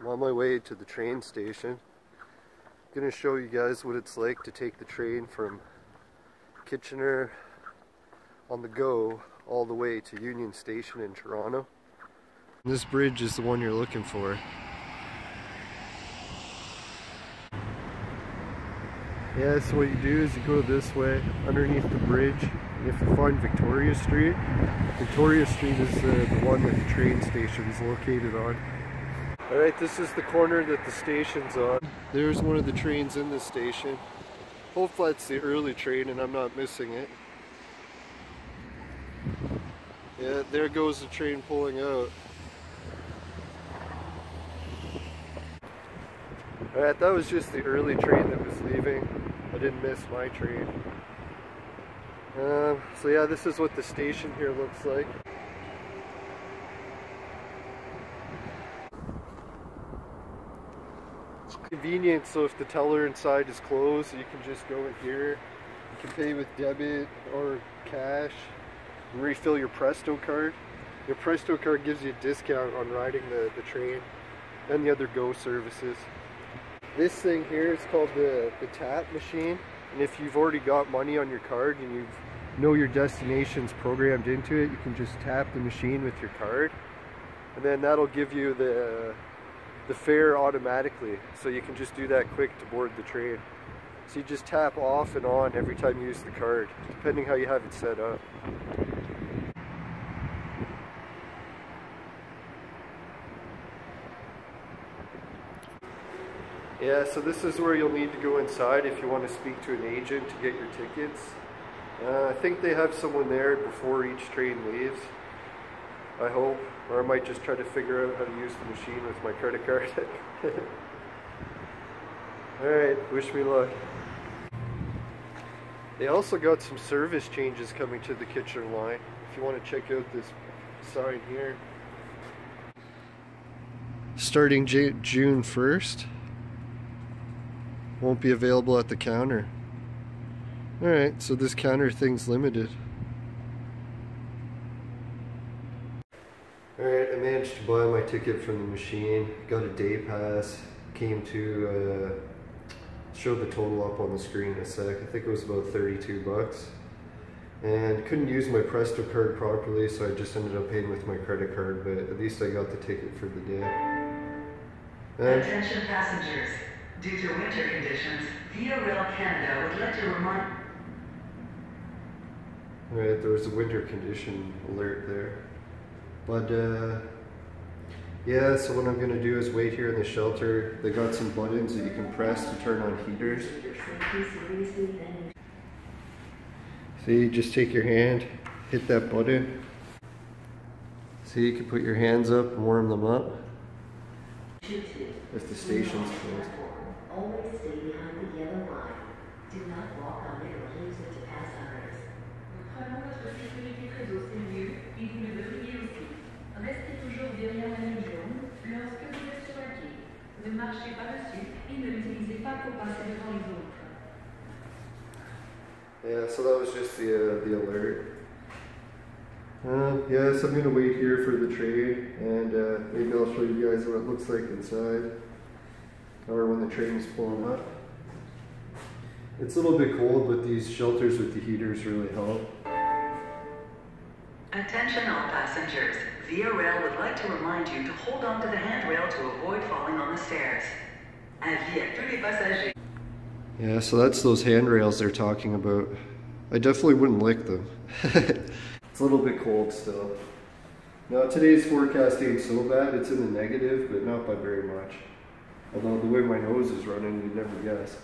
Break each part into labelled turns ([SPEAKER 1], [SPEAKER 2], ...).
[SPEAKER 1] I'm on my way to the train station. I'm Gonna show you guys what it's like to take the train from Kitchener on the go all the way to Union Station in Toronto. This bridge is the one you're looking for. Yeah, so what you do is you go this way underneath the bridge. You have to find Victoria Street. Victoria Street is uh, the one that the train station is located on. Alright, this is the corner that the station's on. There's one of the trains in the station. Hopefully it's the early train and I'm not missing it. Yeah, there goes the train pulling out. Alright, that was just the early train that was leaving. I didn't miss my train. Um, so yeah, this is what the station here looks like. Convenient so if the teller inside is closed you can just go in here. You can pay with debit or cash. Refill your Presto card. Your Presto card gives you a discount on riding the, the train and the other GO services. This thing here is called the, the tap machine. And if you've already got money on your card and you know your destination's programmed into it you can just tap the machine with your card. And then that'll give you the the fare automatically. So you can just do that quick to board the train. So you just tap off and on every time you use the card, depending how you have it set up. Yeah, so this is where you'll need to go inside if you want to speak to an agent to get your tickets. Uh, I think they have someone there before each train leaves. I hope. Or I might just try to figure out how to use the machine with my credit card. Alright, wish me luck. They also got some service changes coming to the Kitchener line. If you want to check out this sign here. Starting J June 1st. Won't be available at the counter. Alright, so this counter thing's limited. Alright, I managed to buy my ticket from the machine, got a day pass, came to uh, show the total up on the screen in a sec. I think it was about 32 bucks. And couldn't use my Presto card properly, so I just ended up paying with my credit card, but at least I got the ticket for the day.
[SPEAKER 2] And Attention passengers, due to winter conditions, Via Rail Canada would like to remind...
[SPEAKER 1] Alright, there was a winter condition alert there. But uh, yeah, so what I'm gonna do is wait here in the shelter. They got some buttons that you can press to turn on heaters. See, just take your hand, hit that button. See, you can put your hands up and warm them up. If the station's closed. Always stay behind the yellow line. Do not walk so that was just the, uh, the alert. Uh, yeah, so I'm going to wait here for the train and uh, maybe I'll show you guys what it looks like inside or when the train is pulling up. It's a little bit cold, but these shelters with the heaters really help.
[SPEAKER 2] Attention all passengers. Via Rail would like to remind you to hold on to the handrail to avoid falling on the stairs. Avis à tous les passagers.
[SPEAKER 1] Yeah, so that's those handrails they're talking about. I definitely wouldn't lick them. it's a little bit cold still. Now today's forecast ain't so bad. It's in the negative, but not by very much. Although the way my nose is running, you'd never guess.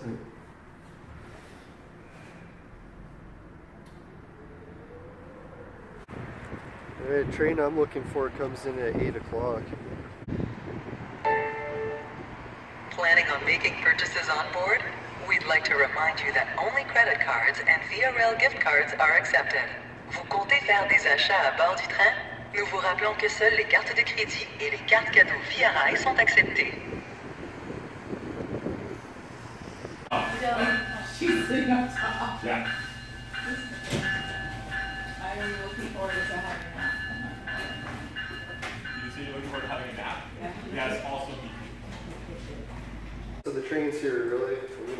[SPEAKER 1] The train I'm looking for comes in at 8 o'clock.
[SPEAKER 2] Planning on making purchases on board? We'd like to remind you that only credit cards and Rail gift cards are accepted. Vous comptez faire des achats à bord du train? Nous vous rappelons que seules les cartes de crédit et les cartes cadeaux Via Rail sont acceptées.
[SPEAKER 3] Yeah. I'm looking forward to having that.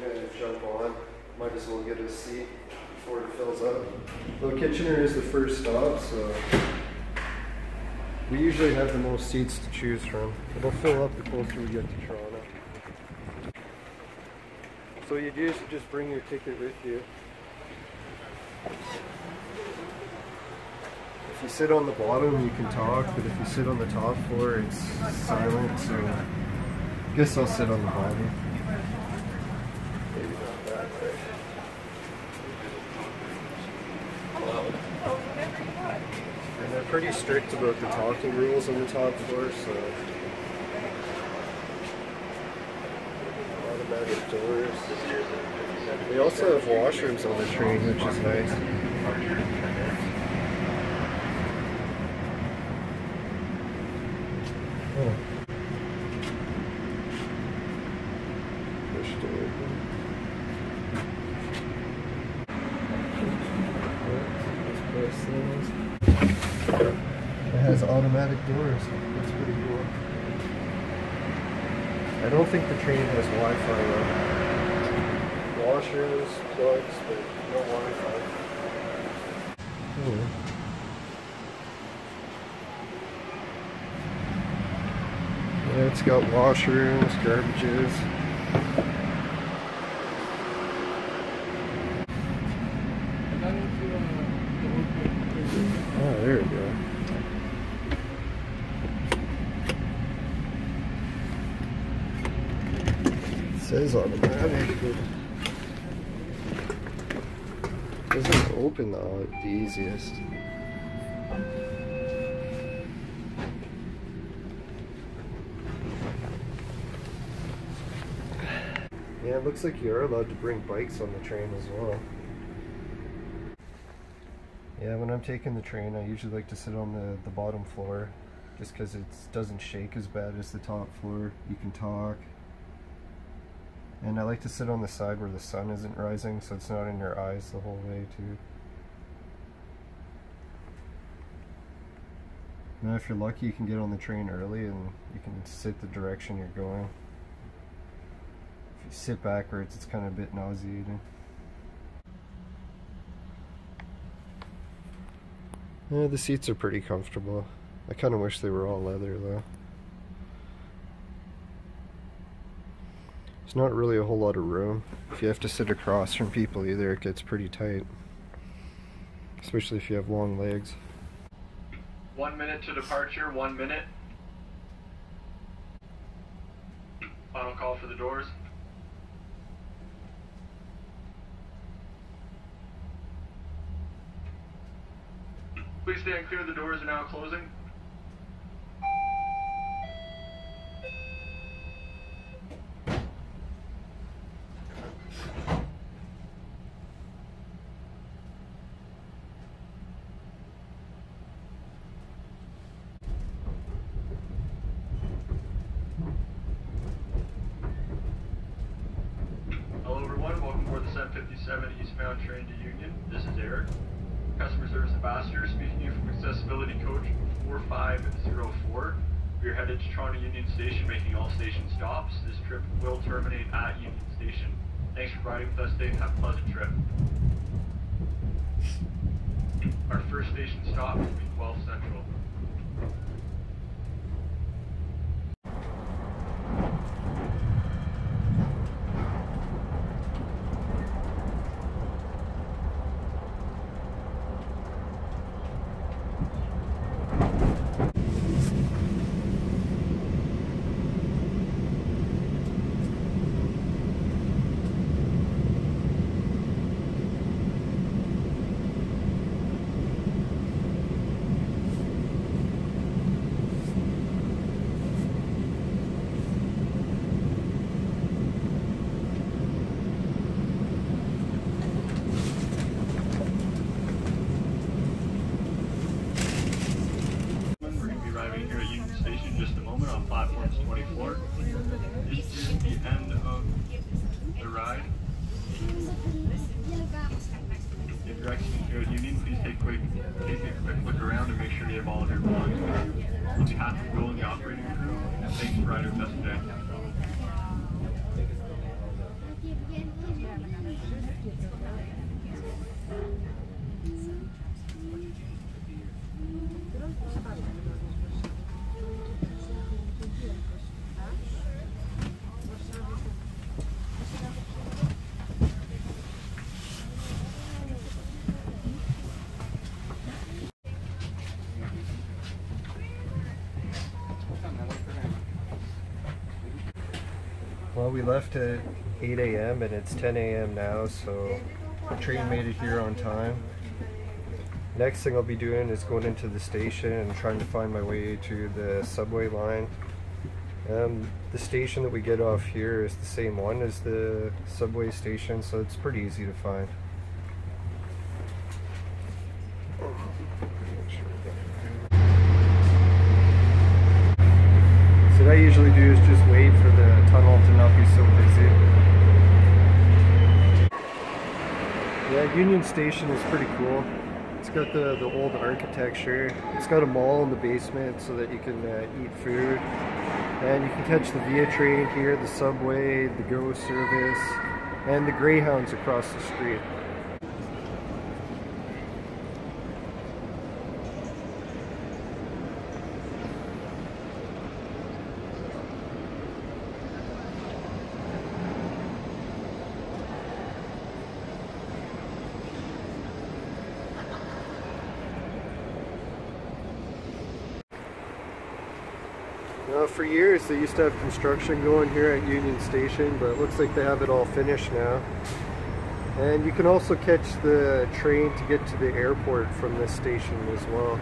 [SPEAKER 4] Forward to
[SPEAKER 1] jump on. Might as well get a seat before it fills up. Though Kitchener is the first stop, so we usually have the most seats to choose from. It'll fill up the closer we get to Toronto. So you just just bring your ticket with you. If you sit on the bottom, you can talk, but if you sit on the top floor, it's silent. So I guess I'll sit on the bottom. Maybe not that way. And they're pretty strict about the talking rules on the top floor, so automatic doors. They also have washrooms on the train, which is nice. Oh. Push to open. Let's press those. It has automatic doors. That's pretty cool. I don't think the train has Wi-Fi though. Washers, plugs, but no Wi-Fi. Hmm. Yeah, it's got washrooms, garbages. Oh, there we go. It says automatic, doesn't open the, the easiest. Yeah, it looks like you're allowed to bring bikes on the train as well. Yeah, when I'm taking the train, I usually like to sit on the, the bottom floor just because it doesn't shake as bad as the top floor. You can talk. And I like to sit on the side where the sun isn't rising so it's not in your eyes the whole way too. Now if you're lucky you can get on the train early and you can sit the direction you're going. If you sit backwards it's kind of a bit nauseating. Yeah, the seats are pretty comfortable. I kind of wish they were all leather though. Not really a whole lot of room. If you have to sit across from people either, it gets pretty tight. Especially if you have long legs.
[SPEAKER 4] One minute to departure, one minute. Final call for the doors. Please stand clear, the doors are now closing. Hello everyone, welcome aboard the 757 eastbound train to Union. This is Eric, customer service ambassador, speaking to you from accessibility coach 4504. We are headed to Toronto Union Station, making all station stops. This trip will terminate at Union Station. Thanks for riding with us today have a pleasant trip. Our first station stop will be Guelph Central. volleyball and everyone. On behalf of Will and the operating crew, and thanks for us today. Thank you.
[SPEAKER 1] Well, we left at 8 a.m. and it's 10 a.m. now, so the train made it here on time. Next thing I'll be doing is going into the station and trying to find my way to the subway line. Um, the station that we get off here is the same one as the subway station, so it's pretty easy to find. So what I usually do is just wait for tunnel to not be so busy. Yeah, Union Station is pretty cool. It's got the, the old architecture. It's got a mall in the basement so that you can uh, eat food. And you can catch the Via train here, the subway, the GO service, and the Greyhounds across the street. Now, for years they used to have construction going here at Union Station, but it looks like they have it all finished now. And you can also catch the train to get to the airport from this station as well.